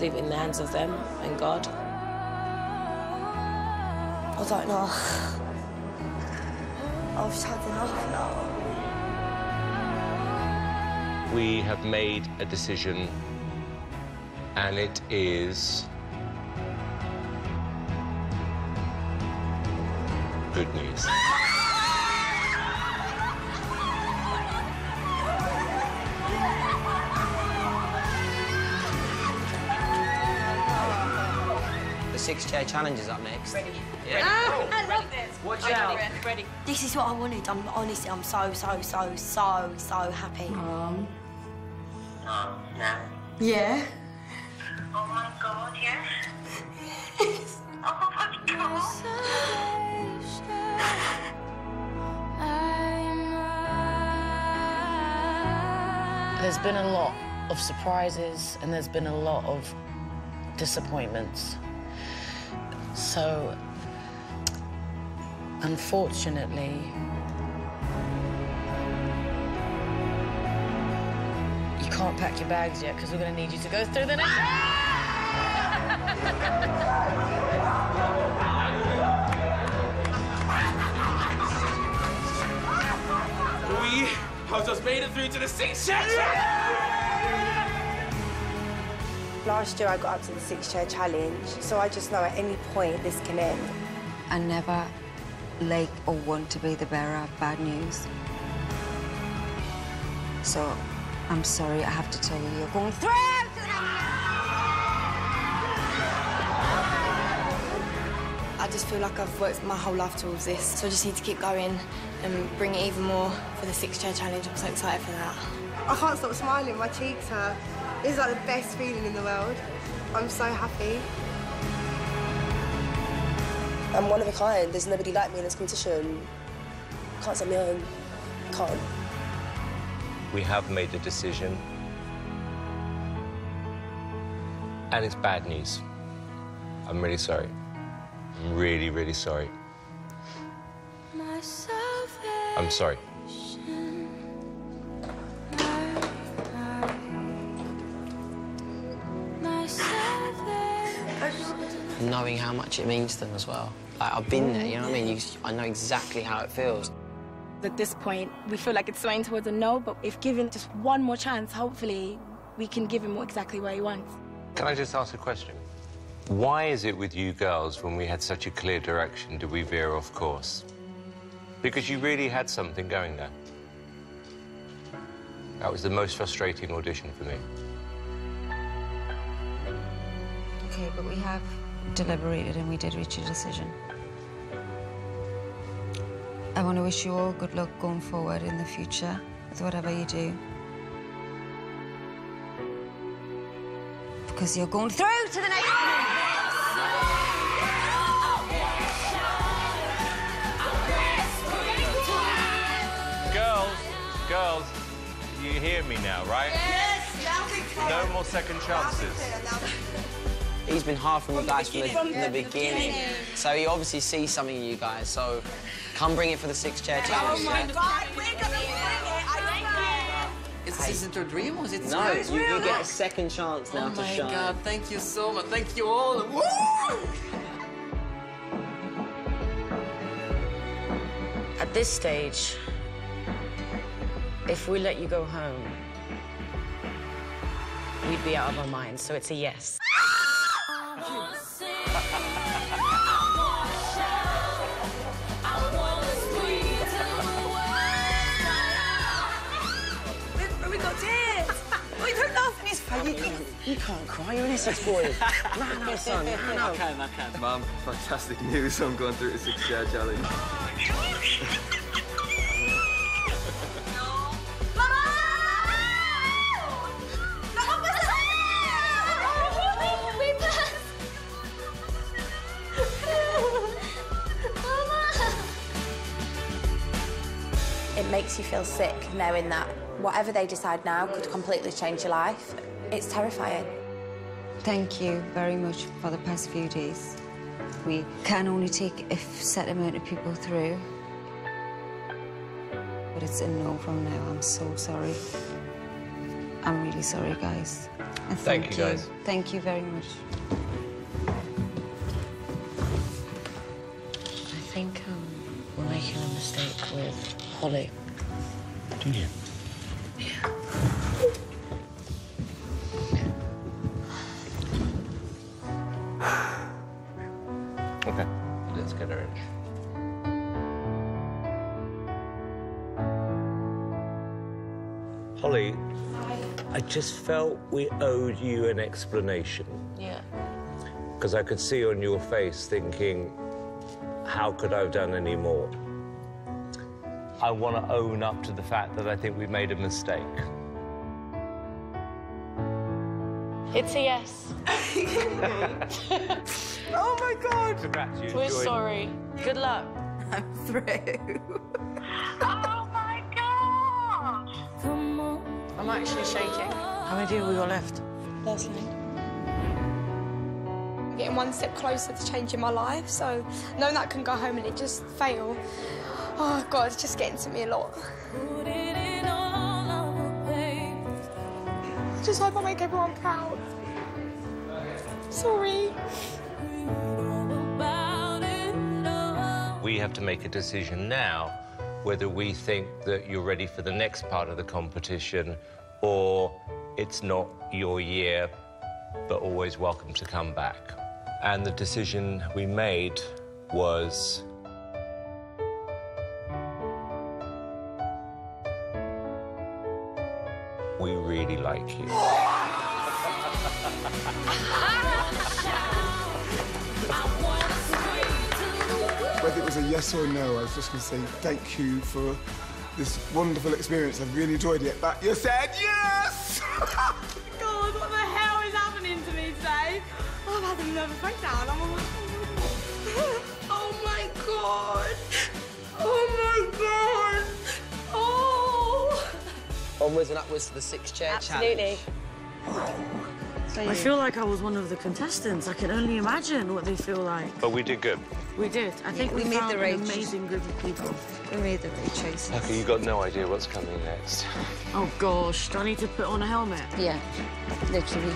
Leave it in the hands of them and God. I don't know. I've had enough now. We have made a decision, and it is good news. Six chair challenges is up next. Ready. Yeah. Ah, I love this. Watch I'm out. Ready. ready. This is what I wanted. I'm honestly, I'm so, so, so, so, so happy. Um. Oh, no. Yeah. Oh my god, yes. oh my god. There's been a lot of surprises and there's been a lot of disappointments. So, unfortunately, you can't pack your bags yet because we're going to need you to go through the next. We have just made it through to the sixth section. Last year I got up to the six chair challenge, so I just know at any point this can end. I never like or want to be the bearer of bad news. So I'm sorry, I have to tell you, you're going through I just feel like I've worked my whole life towards this, so I just need to keep going and bring it even more for the six chair challenge. I'm so excited for that. I can't stop smiling. My cheeks hurt. It's like the best feeling in the world. I'm so happy. I'm one of a kind. There's nobody like me in this competition. Can't send me home. Can't. We have made the decision, and it's bad news. I'm really sorry. I'm really, really sorry. I'm sorry. Knowing how much it means to them as well. Like, I've been there, you know what I mean? You, I know exactly how it feels. At this point, we feel like it's swaying towards a no, but if given just one more chance, hopefully we can give him exactly what he wants. Can I just ask a question? Why is it with you girls, when we had such a clear direction, did we veer off course? Because you really had something going there. That was the most frustrating audition for me. Okay, but we have deliberated and we did reach a decision. I want to wish you all good luck going forward in the future with whatever you do. Because you're going through to the next Girls, girls, you hear me now, right? Yes, loud and clear. No more second chances. He's been hard from you guys from the, beginning. from the beginning. So he obviously sees something in you guys. So come bring it for the six chair challenge. Oh my yeah? God, we're gonna bring it. I Is this isn't your dream or is it No, serious? you, you get a second chance now Oh to my shine. god, thank you so much. Thank you all. Woo! At this stage, if we let you go home, we'd be out of our minds, so it's a yes. You, can't, cry, you're an Essex boy. man, no, son, man, I no. can, I can. Mom, fantastic news. I'm going through the six chair challenge. Makes you feel sick knowing that whatever they decide now could completely change your life. It's terrifying. Thank you very much for the past few days. We can only take a set amount of people through. But it's a no from now. I'm so sorry. I'm really sorry, guys. And Thank thank, you, guys. Thank you very much. Holly. Do you? Okay, let's get her in. Holly, I just felt we owed you an explanation Yeah. because I could see on your face thinking, how could I have done any more? I want to own up to the fact that I think we've made a mistake. It's a yes. Oh my god! Congrats, you We're enjoyed- sorry. Good luck. I'm through. Oh my god! I'm actually shaking. How many have we got left? Last night. Getting one step closer to changing my life, so knowing that I can go home and it just fail, oh God, it's just getting to me a lot. Just hope I make everyone proud. Sorry. We have to make a decision now whether we think that you're ready for the next part of the competition or it's not your year, but always welcome to come back. And the decision we made was we really like you. Whether it was a yes or no, I was just going to say thank you for this wonderful experience. I've really enjoyed it. But you said yes! God, what the hell is happening to me today? Oh, I've had a nervous breakdown. I'm almost... Onwards and upwards to the six chair Absolutely. I feel like I was one of the contestants. I can only imagine what they feel like. But we did good. We did. I think we, we made found the an right amazing group of people. We made the right choices. Okay, you got no idea what's coming next. Oh gosh, do I need to put on a helmet? Yeah, literally.